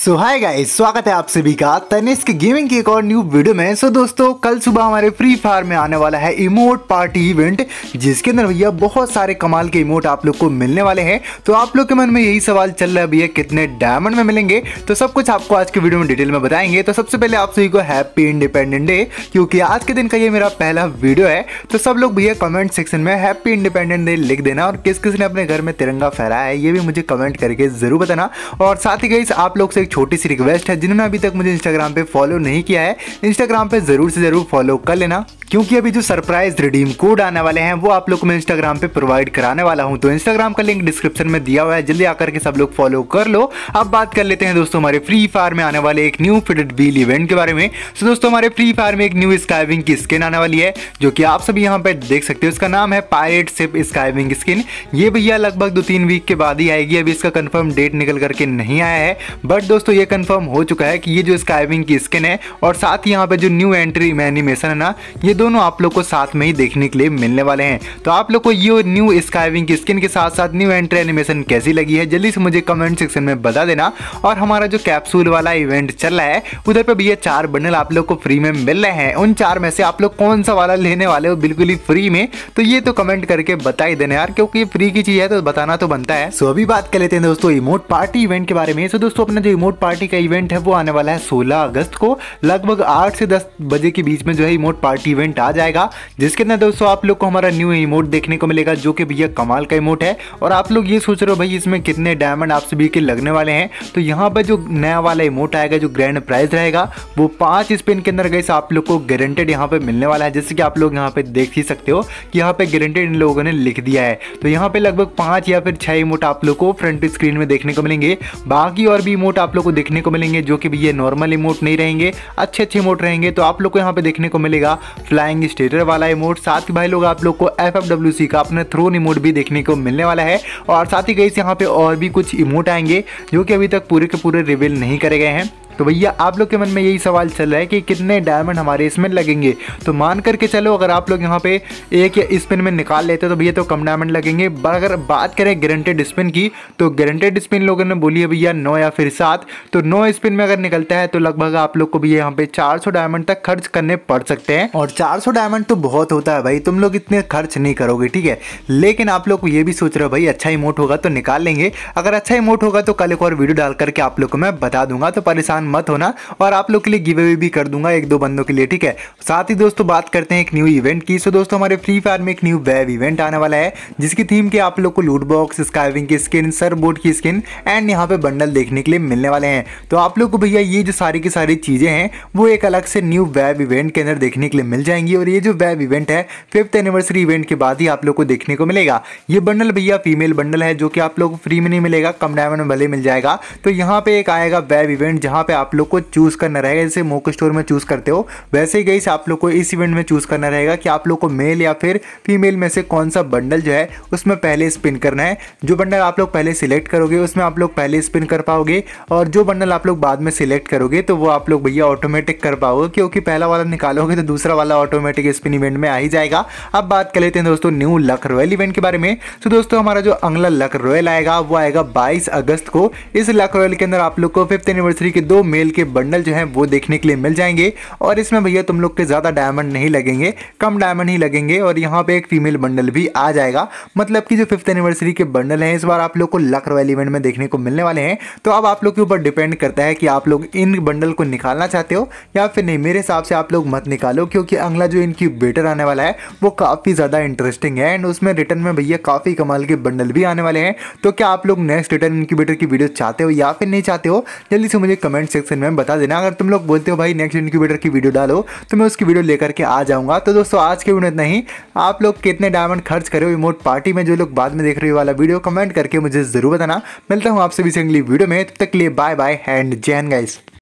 सो hi guys स्वागत है आप सभी का। तनिष्क गेमिंग की एक और न्यू वीडियो में। सो so, दोस्तों कल सुबह हमारे फ्री फायर में आने वाला है इमोट पार्टी इवेंट जिसके अंदर भैया बहुत सारे कमाल के इमोट आप लोग को मिलने वाले हैं। तो आप लोग के मन में यही सवाल चल रहा है भैया कितने डायमंड में मिलेंगे? तो सब कुछ आपको आज के वीडियो में डिटेल में बताएँगे। तो सबसे पहले आप सभी को हैप्पी इंडिपेंडेंट डे क्योंकि आज के दिन का ये मेरा पहला वीडियो है। तो सब लोग भैया कमेंट सेक्शन में हैप्पी इंडिपेंडेंट डे लिख देना और किस किस ने अपने घर में तिरंगा फहराया है ये भी मुझे कमेंट करके ज़रूर बताना। और साथ ही गई आप लोग से छोटी सी रिक्वेस्ट है, जिन्होंने अभी तक मुझे इंस्टाग्राम पे फॉलो नहीं किया है इंस्टाग्राम पे ज़रूर से ज़रूर फॉलो कर लेना। क्योंकि अभी जो सरप्राइज़ रिडीम कोड आने वाले हैं, वो आप लोग को मैं इंस्टाग्राम पे प्रोवाइड कराने वाला हूँ। तो इंस्टाग्राम का लिंक डिस्क्रिप्शन में दिया हुआ है, जल्दी आकर के सब लोग फॉलो कर लो। अब बात कर लेते हैं दोस्तों हमारे फ्री फायर में आने वाले एक न्यू फिटेड व्हील इवेंट के बारे में। तो दोस्तों हमारे फ्री फायर में एक न्यू स्काइविंग की स्किन आने वाली है, जो कि आप सभी यहाँ पे देख सकते हो। इसका नाम है पायरेट सिप स्काइविंग स्किन ये भैया लगभग दो तीन वीक के बाद ही आएगी। अभी इसका कंफर्म डेट निकल करके नहीं आया है बट दोस्तों, ये कंफर्म हो चुका है कि ये जो स्काइविंग की स्किन है और साथ ही यहाँ पे जो न्यू एंट्री एनिमेशन है ना, ये दोनों आप लोग को साथ में ही देखने के लिए मिलने वाले हैं। तो आप लोग को ये न्यू स्काइविंग की स्किन के साथ साथ न्यू एंट्री एनिमेशन कैसी लगी है, जल्दी से मुझे कमेंट सेक्शन में बता देना। और हमारा जो कैप्सूल वाला इवेंट चल रहा है, उधर पर भैया चार बंडल आप लोग को फ्री में मिल रहे हैं। उन चार में से आप लोग कौन सा वाला लेने वाले हो बिल्कुल ही फ्री में तो ये तो कमेंट करके बता ही देना यार, क्योंकि फ्री की चीज़ है तो बताना तो बनता है। सो अभी बात कर लेते हैं दोस्तों इमोट पार्टी इवेंट के बारे में। सो दोस्तों, अपना जो इमोट पार्टी का इवेंट है, वो आने वाला है सोलह अगस्त को। लगभग आठ से दस बजे के बीच में जो है इमोट पार्टी इवेंट आ जाएगा, जिसके अंदर दोस्तों आप लोग को हमारा न्यू इमोट देखने को मिलेगा, जो कि भैया कमाल का इमोट है। और आप लोग ये सोच रहे हो, भाई इसमें कितने डायमंड आप सभी के लगने वाले हैं? तो यहाँ पर जो नया वाला इमोट आएगा, जो ग्रैंड प्राइज रहेगा, वो पाँच स्पिन के अंदर गए आप लोग को गारंटेड यहाँ पे मिलने वाला है। जैसे कि आप लोग यहाँ पे देख ही सकते हो कि यहाँ पे गारंटेड इन लोगों ने लिख दिया है। तो यहाँ पे लगभग पाँच या फिर छह इमोट आप लोग को फ्रंट स्क्रीन में देखने को मिलेंगे। बाकी और भी इमोट आप लोग को देखने को मिलेंगे जो कि ये नॉर्मल इमोट नहीं रहेंगे। अच्छे अच्छे इमोट रहेंगे तो आप लोग को यहाँ पे देखने को मिलेगा फ्लाइंग स्टेटर वाला इमोट साथ ही भाई लोग, आप लोग को एफएफडब्ल्यूसी का अपने थ्रोन इमोट भी देखने को मिलने वाला है। और साथ ही कहीं से यहाँ पे और भी कुछ इमोट आएँगे जो कि अभी तक पूरे के पूरे रिविल नहीं करे गए हैं। तो भैया, आप लोग के मन में यही सवाल चल रहा है कि कितने डायमंड हमारे इसमें लगेंगे? तो मान करके चलो, अगर आप लोग यहाँ पे एक या स्पिन में निकाल लेते तो भैया तो कम डायमंड लगेंगे। अगर बात करें गारंटेड स्पिन की तो गारंटेड स्पिन लोगों ने बोली है भैया, नौ या फिर सात। तो नौ स्पिन में अगर निकलता है तो लगभग आप लोग को भी यहाँ पे चार सौ डायमंड तक खर्च करने पड़ सकते हैं। और चार सौ डायमंड तो बहुत होता है भाई, तुम लोग इतने खर्च नहीं करोगे, ठीक है? लेकिन आप लोग ये भी सोच रहे हो भाई अच्छा इमोट होगा तो निकाल लेंगे। अगर अच्छा इमोट होगा तो कल एक और वीडियो डाल करके आप लोग को मैं बता दूँगा तो परेशान मत होना और आप लोग के लिए गिव अवे भी कर दूँगा एक दो बंदों के लिए, ठीक है? साथ ही दोस्तों, बात करते हैं एक न्यू इवेंट की। सो दोस्तों, हमारे फ्री फायर में एक न्यू वेब इवेंट आने वाला है, जिसकी थीम के आप लोग को लूट बॉक्स स्काइविंग की स्किन सर बोर्ड की स्किन एंड यहाँ पे बंडल देखने के लिए मिलने वाले हैं। तो आप लोग को भैया ये जो सारी की सारी चीज़ें हैं, वो एक अलग से न्यू वेब इवेंट के अंदर देखने के लिए मिल जाएँगी और ये जो वेब इवेंट है फिफ्थ एनिवर्सरी इवेंट के बाद ही आप लोग को देखने को मिलेगा। ये बंडल भैया फीमेल बंडल है, जो कि आप लोग को फ्री में नहीं मिलेगा, कम डायमंड में भले मिल जाएगा। तो यहाँ पे एक आएगा वेब इवेंट जहाँ पे आप लोग को चूज़ करना रहेगा। जैसे मोक स्टोर में चूज़ करते हो, वैसे ही गई आप लोग को इस इवेंट में चूज़ करना रहेगा कि आप लोग को मेल या फिर फीमेल में से कौन सा बंडल जो है, उसमें पहले स्पिन करना है। जो बंडल आप लोग पहले सिलेक्ट करोगे, उसमें आप लोग पहले स्पिन कर पाओगे और जो बंडल आप लोग बाद में सिलेक्ट करोगे तो वो आप लोग भैया ऑटोमेटिक कर पाओगे, क्योंकि पहला वाला निकालोगे तो दूसरा वाला ऑटोमेटिक स्पिन इवेंट में आ ही जाएगा। अब बात कर लेते हैं दोस्तों न्यू लक रॉयल इवेंट के बारे में। तो दोस्तों हमारा जो अगला लक रॉयल आएगा, वो आएगा बाईस अगस्त को। इस लक रॉयल के अंदर आप लोग को फिफ्थ एनिवर्सरी के दो मेल के बंडल जो है वो देखने के लिए मिल जाएँगे। और इसमें भैया तुम लोग के ज़्यादा डायमंड नहीं लगेंगे, कम डायमंड ही लगेंगे और यहाँ पे एक फीमेल बंडल भी आ जाएगा। मतलब कि जो फिफ्थ एनिवर्सरी के बंडल हैं, इस बार आप लोग को लक रॉयल इवेंट में देखने को मिलने वाले हैं। तो अब आप लोग के ऊपर डिपेंड करता है कि आप लोग इन बंडल को निकालना चाहते हो या फिर नहीं। मेरे हिसाब से आप लोग मत निकालो, क्योंकि अगला जो इनकी बेटर आने वाला है, वो काफ़ी ज़्यादा इंटरेस्टिंग है। एंड उसमें रिटर्न में भैया काफ़ी कमाल के बंडल भी आने वाले हैं। तो क्या आप लोग नेक्स्ट रिटर्न इनक्यूबेटर की वीडियो चाहते हो या फिर नहीं चाहते हो? जल्दी से मुझे कमेंट सेक्शन में बता देना। अगर तुम लोग बोलते हो भाई नेक्स्ट इनक्यूबेटर की वीडियो डालो तो मैं उसकी वीडियो लेकर के आ जाऊँगा। तो दोस्तों, आज के वीडियो इतना ही। आप लोग कितने डायमंड खर्च करे हो इमोट पार्टी में, जो लोग बाद में देख रहे वाला वीडियो कमेंट करके मुझे ज़रूर बताना। मिलता हूँ आपसे भी अगली वीडियो में। तब तक लिए बाय बाय एंड जैन गाइस